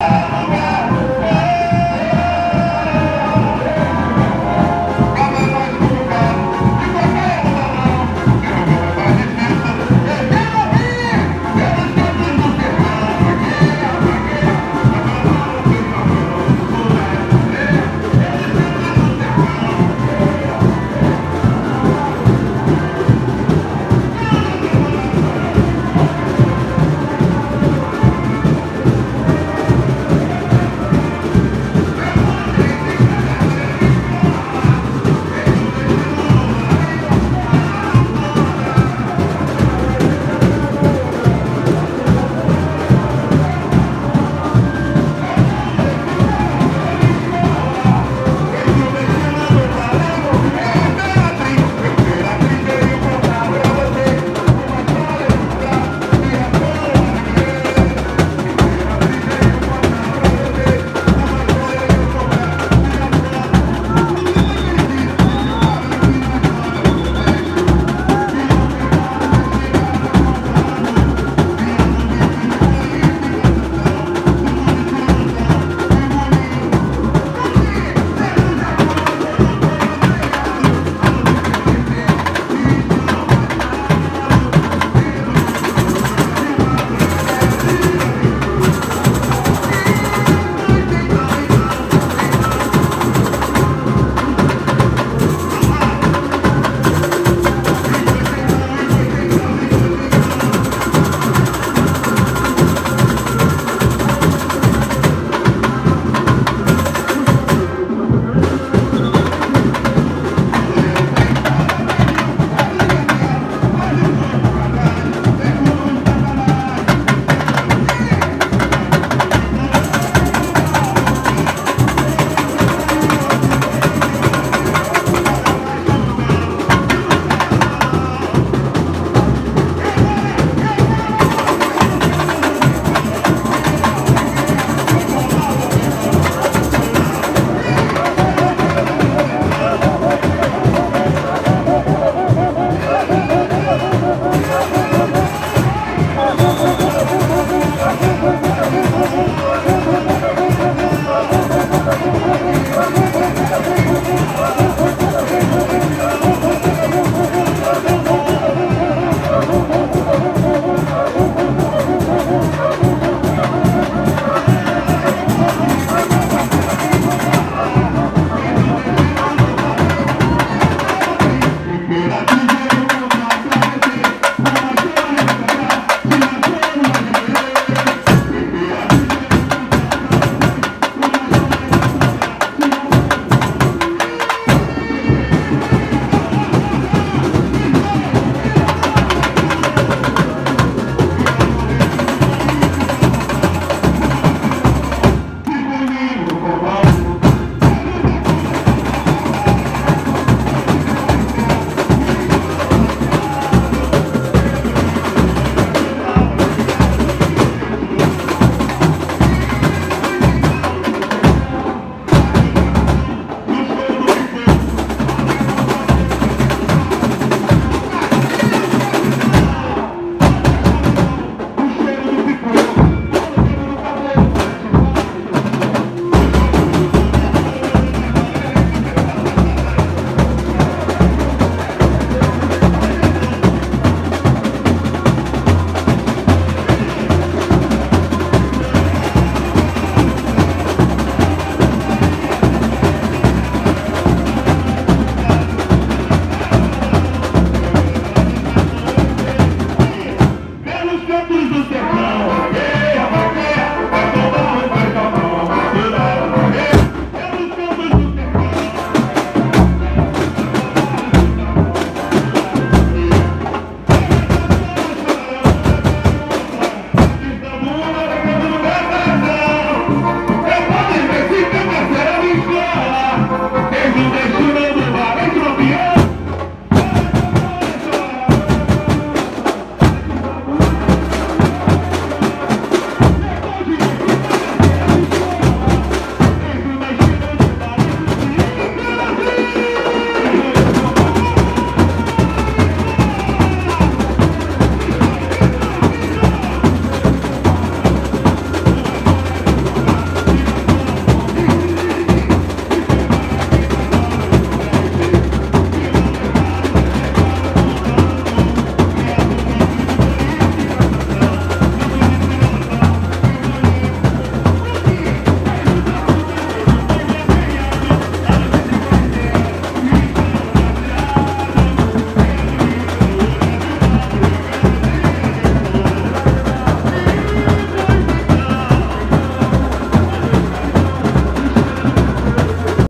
Yeah.